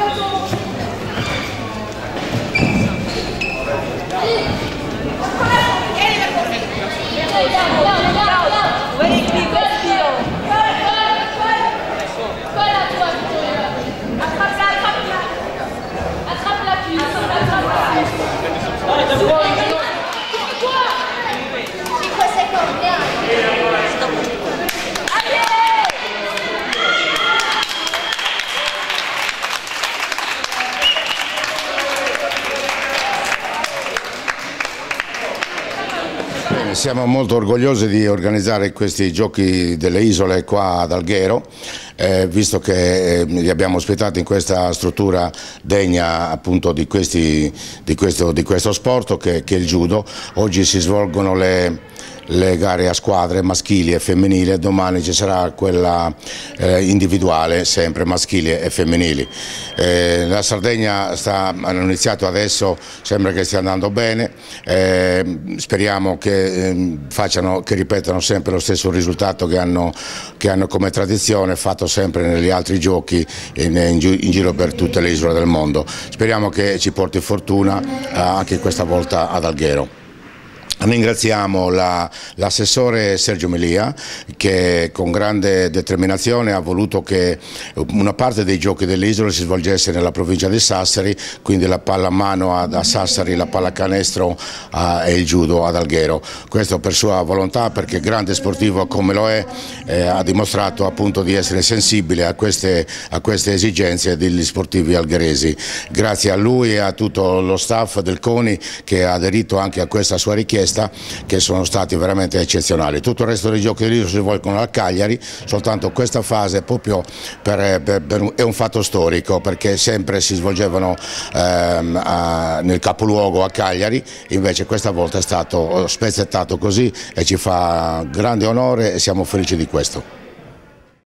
他说是 Siamo molto orgogliosi di organizzare questi giochi delle isole qua ad Alghero, eh, visto che eh, li abbiamo ospitati in questa struttura degna appunto di, questi, di, questo, di questo, sport che, che, è il judo. Oggi si svolgono le, le gare a squadre maschili e femminili, domani ci sarà quella eh, individuale, sempre maschili e femminili. Eh, la Sardegna sta, hanno iniziato adesso, sembra che stia andando bene, eh, speriamo che, ehm, facciano, che ripetano sempre lo stesso risultato che hanno, che hanno come tradizione fatto sempre negli altri giochi in, in, in giro per tutte le isole del mondo. Speriamo che ci porti fortuna eh, anche questa volta ad Alghero. Ringraziamo l'assessore la, Sergio Melia che con grande determinazione ha voluto che una parte dei giochi dell'isola si svolgesse nella provincia di Sassari, quindi la palla a a, Sassari, la palla a canestro a, e il judo ad Alghero. Questo per sua volontà perché grande sportivo come lo è eh, ha dimostrato appunto di essere sensibile a queste, a queste esigenze degli sportivi algheresi. Grazie a lui e a tutto lo staff del CONI che ha aderito anche a questa sua richiesta testa che sono stati veramente eccezionali. Tutto il resto dei giochi dell'isola si svolgono a Cagliari, soltanto questa fase proprio per, per, per, è un fatto storico perché sempre si svolgevano ehm, a, nel capoluogo a Cagliari, invece questa volta è stato spezzettato così e ci fa grande onore e siamo felici di questo.